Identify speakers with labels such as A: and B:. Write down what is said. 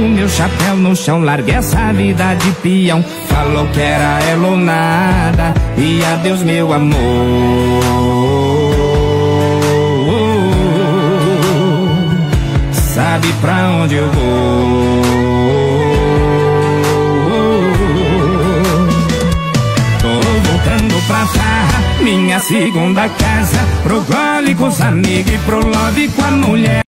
A: o meu chapéu no chão, larguei essa vida de peão. Falou que era ela ou nada, e adeus meu amor. Sabe pra onde eu vou? Tô voltando pra farra, minha segunda casa. Pro gole com os amigos e pro love com a mulher.